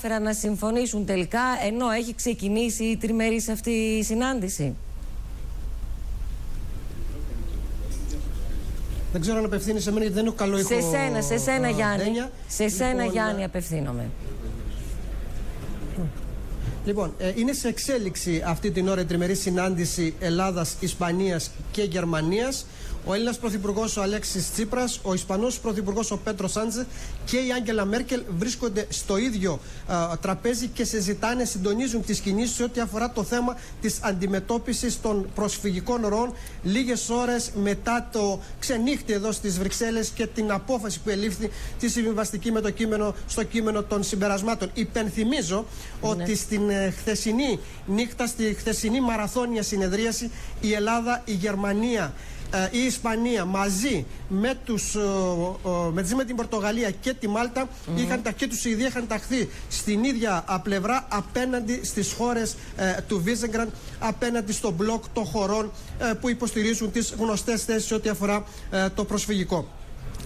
κατάφεραν να συμφωνήσουν τελικά ενώ έχει ξεκινήσει η τριμερής αυτή η συνάντηση. Δεν ξέρω αν απευθύνει σε μένα γιατί δεν έχω καλό ήχο. Σε σένα, σε σένα Γιάννη. Δένια. Σε σένα Λοιπόν, Γιάννη απευθύνομαι. Λοιπόν, ε, είναι σε εξέλιξη αυτή την ώρα η τριμερή συνάντηση Ελλάδας, Ισπανίας και Γερμανίας. Ο Έλληνας Πρωθυπουργός ο Αλέξης Τσίπρας, ο Ισπανός Πρωθυπουργός ο Πέτρος Σάντζε και η Άγγελα Μέρκελ βρίσκονται στο ίδιο ε, τραπέζι και συζητάνε, συντονίζουν τις κινήσεις σε ό,τι αφορά το θέμα της αντιμετώπισης των προσφυγικών ροών λίγες ώρες μετά το ξενύχτη εδώ στις Βρυξέλλες και την απόφαση που ελήφθη τη συμβιβαστική με το κείμενο στο κείμενο των συμπερασμάτων. Υπενθυμίζω ότι στην ε, χθεσινή νύχτα, στη χθεσινή μαραθώνια συνεδρίαση, η Ελλάδα, η Γερμανία, ε, η Ισπανία μαζί με, τους, ε, ε, μαζί με την Πορτογαλία και τη Μάλτα είχαν, τα- και τους Ιδία είχαν ταχθεί στην ίδια α, πλευρά απέναντι στις χώρες ε, του Βίζεγκραντ απέναντι στο μπλοκ των χωρών ε, που υποστηρίζουν τις γνωστές θέσεις ό,τι αφορά ε, το προσφυγικό.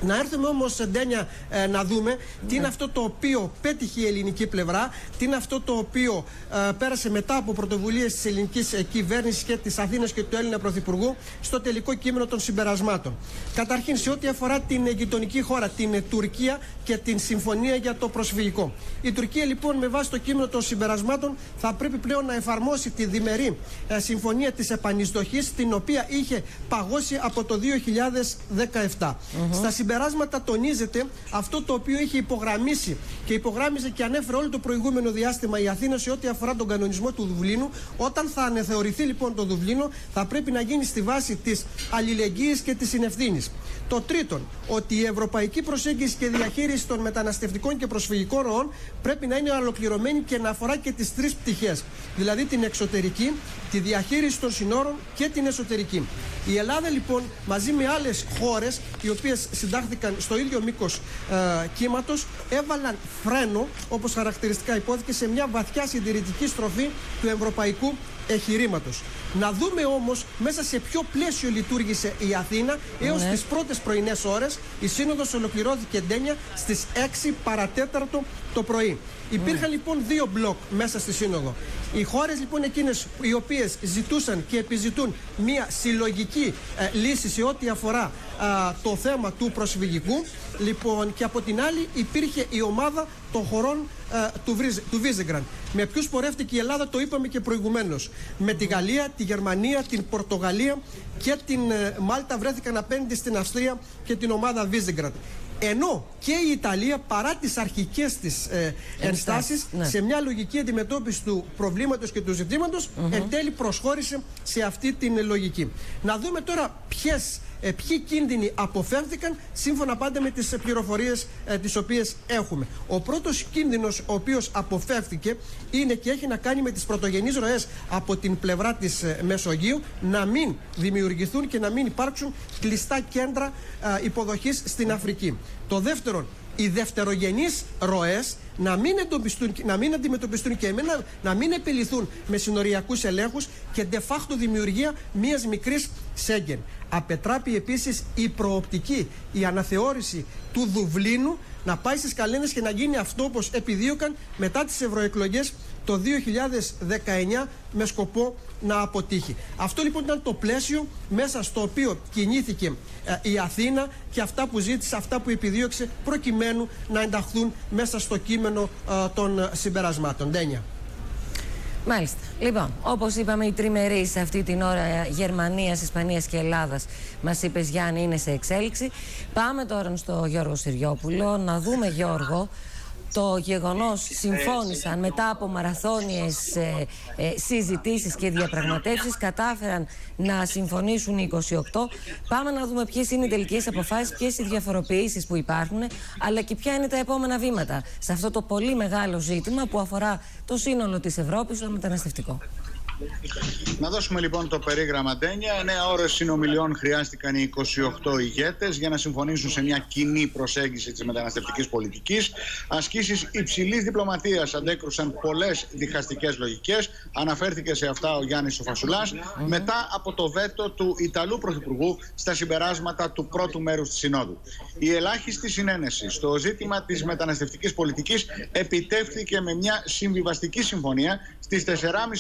Να έρθουμε όμως, Ντένια, ε, να δούμε τι είναι αυτό το οποίο πέτυχε η ελληνική πλευρά, τι είναι αυτό το οποίο ε, πέρασε μετά από πρωτοβουλίες της ελληνικής ε, κυβέρνησης και της Αθήνας και του Έλληνα Πρωθυπουργού στο τελικό κείμενο των συμπερασμάτων. Καταρχήν, σε ό,τι αφορά την ε, γειτονική χώρα, την ε, Τουρκία και την συμφωνία για το προσφυγικό. Η Τουρκία, λοιπόν, με βάση το κείμενο των συμπερασμάτων, θα πρέπει πλέον να εφαρμόσει τη διμερή ε, συμφωνία της επανεισδοχής, την οποία είχε παγώσει από το 2017. Στα συμπεράσματα τονίζεται αυτό το οποίο είχε υπογραμμίσει και υπογράμμιζε και ανέφερε όλο το προηγούμενο διάστημα η Αθήνα σε ό,τι αφορά τον κανονισμό του Δουβλίνου. Όταν θα ανεθεωρηθεί λοιπόν το Δουβλίνο, θα πρέπει να γίνει στη βάση της αλληλεγγύης και της συνευθύνης. Το τρίτον, ότι η ευρωπαϊκή προσέγγιση και διαχείριση των μεταναστευτικών και προσφυγικών ροών πρέπει να είναι ολοκληρωμένη και να αφορά και τις τρεις πτυχές. Δηλαδή την εξωτερική, τη διαχείριση των συνόρων και την εσωτερική. Η Ελλάδα λοιπόν μαζί με άλλες χώρες οι οποίες συντάχθηκαν στο ίδιο μήκος ε, κύματος έβαλαν φρένο, όπως χαρακτηριστικά υπόθηκε, σε μια βαθιά συντηρητική στροφή του ευρωπαϊκού εγχειρήματο. Να δούμε όμως μέσα σε ποιο πλαίσιο λειτουργήσε η Αθήνα έως Ναι. τις πρώτες πρωινές ώρες. Η σύνοδος ολοκληρώθηκε εντένια στις 6 παρατέταρτο το πρωί. Υπήρχαν λοιπόν δύο μπλοκ μέσα στη σύνοδο. Οι χώρες λοιπόν εκείνες οι οποίες ζητούσαν και επιζητούν μια συλλογική ε, λύση σε ό,τι αφορά α, το θέμα του προσφυγικού. Λοιπόν, και από την άλλη υπήρχε η ομάδα των χωρών ε, του, Βρίζ- του Βίζεγκραντ. Με ποιους πορεύτηκε η Ελλάδα, το είπαμε και προηγουμένως. Με τη Γαλλία, τη Γερμανία, την Πορτογαλία και την ε, Μάλτα βρέθηκαν απέναντι στην Αυστρία και την ομάδα Βίζεγκραντ. Ενώ και η Ιταλία, παρά τις αρχικές της ε, ενστάσεις, ναι. σε μια λογική αντιμετώπιση του προβλήματος και του ζητήματος, εν τέλει προσχώρησε σε αυτή την λογική. Να δούμε τώρα ποιες, ε, ποιοι κίνδυνοι αποφεύθηκαν σύμφωνα πάντα με τις πληροφορίες ε, τις οποίες έχουμε. Ο πρώτος κίνδυνος ο οποίος αποφεύθηκε είναι και έχει να κάνει με τις πρωτογενείς ροές από την πλευρά της ε, Μεσογείου να μην δημιουργηθούν και να μην υπάρξουν κλειστά κέντρα ε, υποδοχής στην Αφρική. Το δεύτερο, οι δευτερογενείς ροές να μην, εντοπιστούν, να μην αντιμετωπιστούν και εμένα, να μην επιληθούν με συνοριακούς ελέγχους και de facto δημιουργία μιας μικρής Σέγγεν. Απετράπει επίσης η προοπτική, η αναθεώρηση του Δουβλίνου να πάει στις καλένδες και να γίνει αυτό όπως επιδίωκαν μετά τις ευρωεκλογές το 2019 με σκοπό να αποτύχει. Αυτό λοιπόν ήταν το πλαίσιο μέσα στο οποίο κινήθηκε ε, η Αθήνα και αυτά που ζήτησε, αυτά που επιδίωξε προκειμένου να ενταχθούν μέσα στο κείμενο ε, των ε, συμπερασμάτων. Ντένια. Μάλιστα. Λοιπόν, όπως είπαμε, η τριμερή σε αυτή την ώρα Γερμανίας, Ισπανίας και Ελλάδας, μας είπε Γιάννη, είναι σε εξέλιξη. Πάμε τώρα στο Γιώργο Συριόπουλο να δούμε, Γιώργο, το γεγονός συμφώνησαν μετά από μαραθώνιες ε, ε, συζητήσεις και διαπραγματεύσεις κατάφεραν να συμφωνήσουν οι 28 πάμε να δούμε ποιες είναι οι τελικές αποφάσεις ποιες οι διαφοροποιήσεις που υπάρχουν αλλά και ποια είναι τα επόμενα βήματα σε αυτό το πολύ μεγάλο ζήτημα που αφορά το σύνολο της Ευρώπης στο μεταναστευτικό Να δώσουμε λοιπόν το περίγραμμα Ντένια. 9 ώρες συνομιλιών χρειάστηκαν οι 28 ηγέτες για να συμφωνήσουν σε μια κοινή προσέγγιση της μεταναστευτικής πολιτικής. Ασκήσεις υψηλής διπλωματίας αντέκρουσαν πολλές διχαστικές λογικές. Αναφέρθηκε σε αυτά ο Γιάννης Σοφασουλάς μετά από το βέτο του Ιταλού Πρωθυπουργού στα συμπεράσματα του πρώτου μέρους της Συνόδου. Η ελάχιστη συνένεση στο ζήτημα της μεταναστευτικής πολιτικής επιτεύχθηκε με μια συμβιβαστική συμφωνία στις 4.30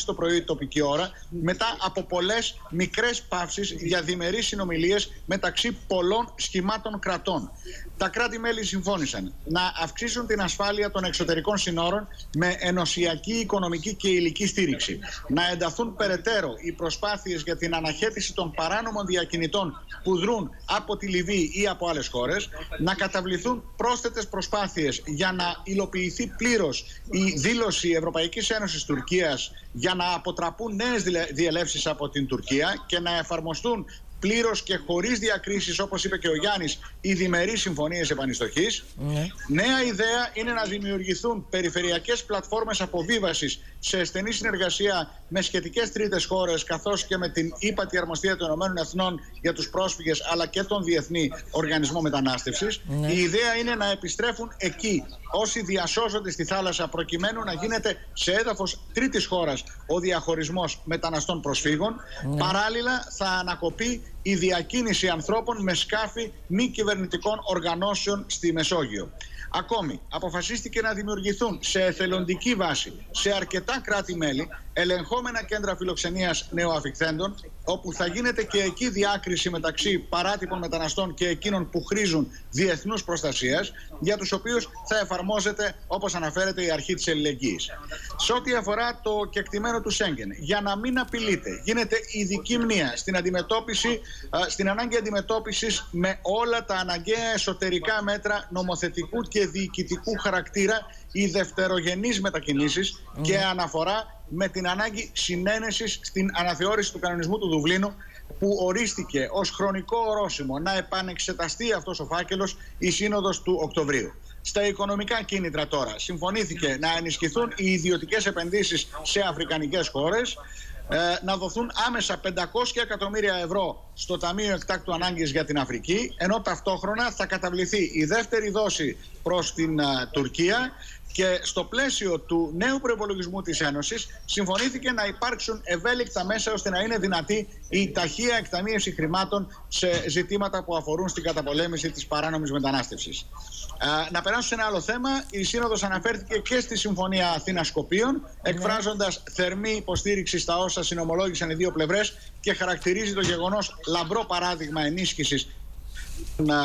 το πρωί τοπική ώρα, μετά από πολλές μικρές παύσεις για διμερείς συνομιλίες μεταξύ πολλών σχημάτων κρατών. Τα κράτη-μέλη συμφώνησαν να αυξήσουν την ασφάλεια των εξωτερικών συνόρων με ενωσιακή οικονομική και υλική στήριξη. Να ενταθούν περαιτέρω οι προσπάθειες για την αναχέτηση των παράνομων διακινητών που δρούν από τη Λιβύη ή από άλλες χώρες. Να καταβληθούν πρόσθετες προσπάθειες για να υλοποιηθεί πλήρως η δήλωση Ευρωπαϊκής Ένωσης Τουρκίας για να αποτραπούν νέες διελεύσεις από την Τουρκία και να εφαρμοστούν πλήρως και χωρίς διακρίσεις, όπως είπε και ο Γιάννης, οι διμερείς συμφωνίες επανιστοχή. Ναι. Νέα ιδέα είναι να δημιουργηθούν περιφερειακές πλατφόρμες αποβίβασης σε στενή συνεργασία με σχετικές τρίτες χώρες, καθώς και με την ύπατη αρμοστία των ΗΠΑ για τους πρόσφυγες, αλλά και τον Διεθνή Οργανισμό Μετανάστευσης. Ναι. Η ιδέα είναι να επιστρέφουν εκεί όσοι διασώζονται στη θάλασσα προκειμένου να γίνεται σε έδαφος τρίτης χώρας ο διαχωρισμός μεταναστών προσφύγων. Ναι. Παράλληλα θα ανακοπεί η διακίνηση ανθρώπων με σκάφη μη κυβερνητικών οργανώσεων στη Μεσόγειο. Ακόμη, αποφασίστηκε να δημιουργηθούν σε εθελοντική βάση σε αρκετά κράτη-μέλη ελεγχόμενα κέντρα φιλοξενίας νεοαφιχθέντων, όπου θα γίνεται και εκεί διάκριση μεταξύ παράτυπων μεταναστών και εκείνων που χρήζουν διεθνούς προστασίας, για τους οποίους θα εφαρμόζεται, όπως αναφέρεται, η αρχή της ελληνικής. Σε ό,τι αφορά το κεκτημένο του Σέγγεν, για να μην απειλείται, γίνεται ειδική μνήμα στην αντιμετώπιση, στην ανάγκη αντιμετώπισης με όλα τα αναγκαία εσωτερικά μέτρα νομοθετικού και διοικητικού χαρακτήρα οι δευτερογενείς μετακινήσεις και αναφορά με την ανάγκη συνένεσης στην αναθεώρηση του κανονισμού του Δουβλίνου που ορίστηκε ως χρονικό ορόσημο να επανεξεταστεί αυτός ο φάκελος η Σύνοδος του Οκτωβρίου. Στα οικονομικά κίνητρα τώρα συμφωνήθηκε να ενισχυθούν οι ιδιωτικές επενδύσεις σε αφρικανικές χώρες, ε, να δοθούν άμεσα 500 εκατομμύρια ευρώ στο Ταμείο Εκτάκτου Ανάγκης για την Αφρική, ενώ ταυτόχρονα θα καταβληθεί η δεύτερη δόση προς την ε, Τουρκία και στο πλαίσιο του νέου προπολογισμού της Ένωσης συμφωνήθηκε να υπάρξουν ευέλικτα μέσα ώστε να είναι δυνατή η ταχεία εκταμείευση χρημάτων σε ζητήματα που αφορούν στην καταπολέμηση της παράνομης μετανάστευσης. Να περάσω σε ένα άλλο θέμα. Η Σύνοδος αναφέρθηκε και στη Συμφωνία Αθήνας Σκοπίων, ναι. εκφράζοντας θερμή υποστήριξη στα όσα συνομολόγησαν οι δύο πλευρές και χαρακτηρίζει το γεγονός λαμπρό παράδειγμα ενίσχυσης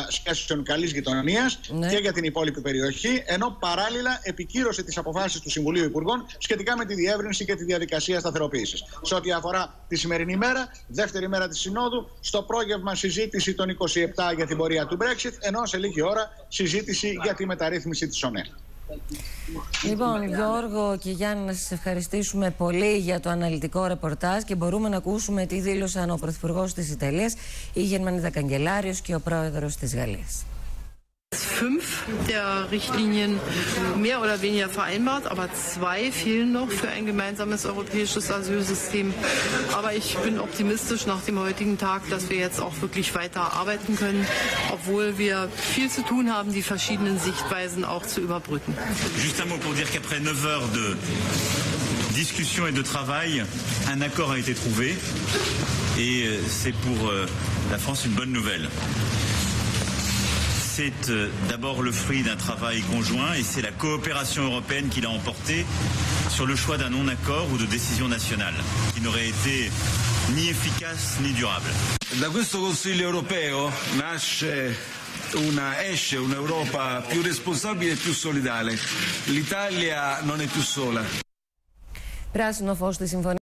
σχέσεων καλής γειτονίας ναι. και για την υπόλοιπη περιοχή, ενώ παράλληλα επικύρωσε τις αποφάσεις του Συμβουλίου Υπουργών σχετικά με τη διεύρυνση και τη διαδικασία σταθεροποίησης. Σε ό,τι αφορά τη σημερινή μέρα, δεύτερη μέρα της Συνόδου, στο πρόγευμα συζήτηση των 27 για την πορεία του Brexit, ενώ σε λίγη ώρα συζήτηση για τη μεταρρύθμιση της ΟΝΕ. Λοιπόν, Γιώργο και Γιάννη, να σας ευχαριστήσουμε πολύ για το αναλυτικό ρεπορτάζ και μπορούμε να ακούσουμε τι δήλωσαν ο Πρωθυπουργός της Ιταλίας, η Γερμανίδα Καγκελάριος και ο Πρόεδρος της Γαλλίας. Fünf der Richtlinien mehr oder weniger vereinbart, aber zwei fehlen noch für ein gemeinsames europäisches Asylsystem. Aber ich bin optimistisch nach dem heutigen Tag, dass wir jetzt auch wirklich weiter arbeiten können, obwohl wir viel zu tun haben, die verschiedenen Sichtweisen auch zu überbrücken. Juste un mot pour dire qu'après 9 heures de discussion et de travail, un accord a été trouvé et euh, c'est pour euh, la France une bonne nouvelle. c'est euh, d'abord le fruit d'un travail conjoint et c'est la coopération européenne qui l'a emporté sur le choix d'un non-accord ou de décision nationale, qui n'aurait été ni efficace ni durable. Da questo Consiglio europeo nasce una, esce un'Europa più responsabile e più solidale. L'Italia non è più sola. Πράσινο φως στη συμφωνία.